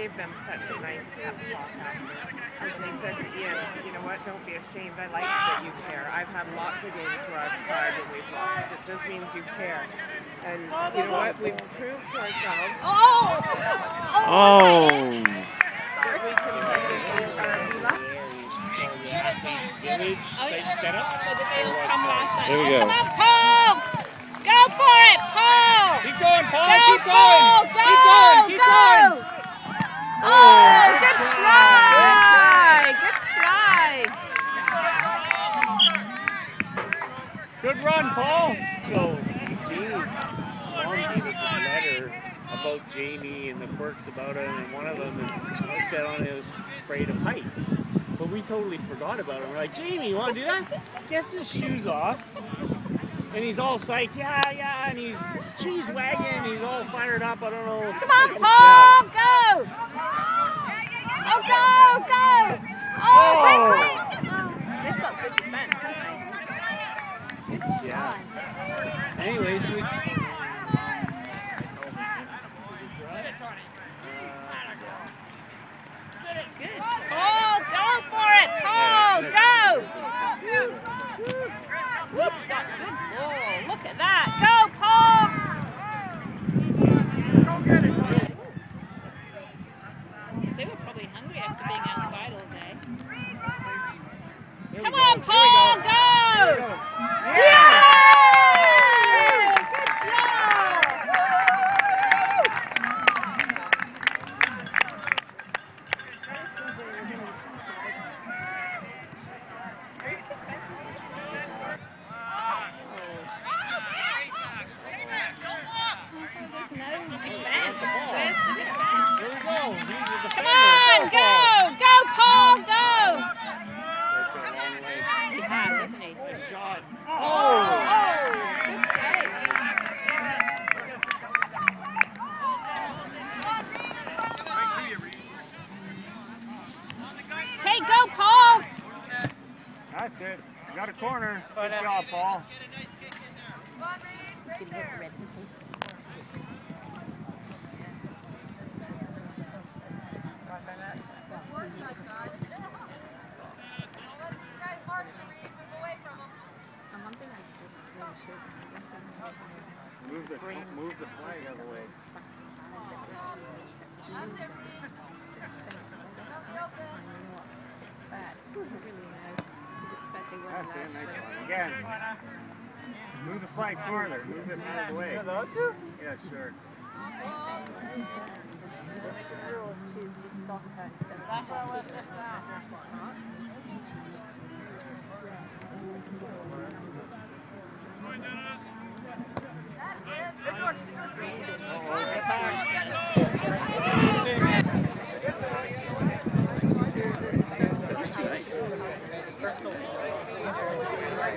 gave them such a nice pep talk after. As they said to Ian, you know what, don't be ashamed. I like that you care. I've had lots of games where I've cried when we've lost. It just means you care. And you know what, we've proved to ourselves Oh! Oh! that we can play this game and love. Oh, yeah. So the day will come last night. Here we go. Come on, Paul! Go for it, Paul! Keep going, Paul. Go, keep going. Go! Keep going. Keep go! going. Oh, good try! Good try! Good run, Paul. So, Jamie's mom gave us a letter about Jamie and the quirks about him, and one of them is, I said on it was afraid of heights. But we totally forgot about him. We're like, Jamie, you want to do that? Gets his shoes off, and he's all psyched, yeah, yeah, and he's cheese wagging, he's all fired up. I don't know. Come on, Paul! Go! Oh, go! Go! Oh, quick, quick! Oh, they've got good defense, haven't they? Good Yeah. try. Anyway, we. Go for it! Paul, go! He's got good ball. Look at that. Go, Paul! Yes, they were probably hungry after being outside all day. Come on, Paul, go! Come on, go! Go, Paul, go! That's got a long way. He has, hasn't he? Nice shot. Oh! Good save. Hey, go, Paul! That's it. You got a corner. Good job, Paul. Move the move the flag out of the way. That's it. Nice one. Again. Move the flag farther. Move it out of the way. Yeah, sure.